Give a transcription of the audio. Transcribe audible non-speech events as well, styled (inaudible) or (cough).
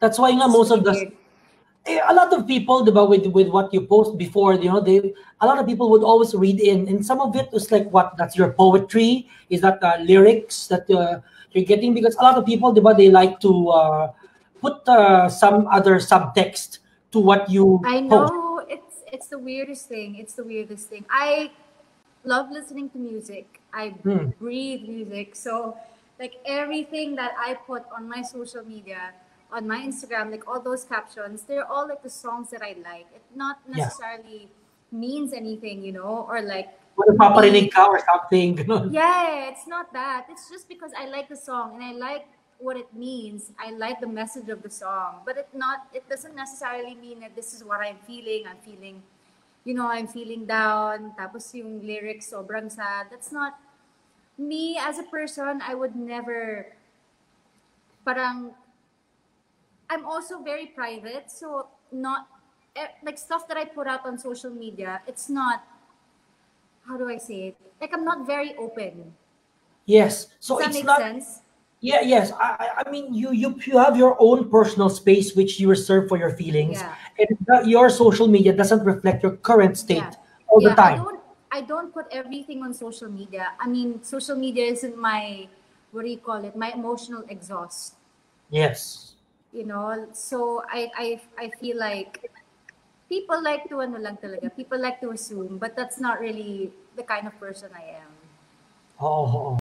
That's why nga most of the eh, a lot of people diba, with with what you post before you know they a lot of people would always read in and some of it was like what that's your poetry is that uh, lyrics that uh, you're getting because a lot of people diba, they like to uh, put uh, some other subtext to what you I post. know it's it's the weirdest thing. It's the weirdest thing. I love listening to music. I Hmm. breathe music. So like everything that I put on my social media, on my Instagram, like all those captions, they're all like the songs that I like. It not Yeah. necessarily means anything, you know, or like Kung napaparinig ka or something (laughs) yeah, it's not that. It's just because I like the song and I like what it means. I like the message of the song, but it not it doesn't necessarily mean that this is what I'm feeling. I'm feeling, you know, I'm feeling down. Tapos yung lyrics sobrang sad. That's not me as a person. I would never. Parang. I'm also very private, so not eh, like stuff that I put out on social media. It's not how do I say it? Like I'm not very open. Yes. So Does that it's make not sense? Yeah, yes. I, I- I mean, you you you have your own personal space which you reserve for your feelings, Yeah. and the- your social media doesn't reflect your current state Yeah. all the yeah, I time. don't I don't put everything on social media. I mean, social media isn't my what do you call it? My emotional exhaust. Yes. You know, so I I I feel like people like to ano lang talaga. People like to assume, but that's not really the kind of person I am. Oo.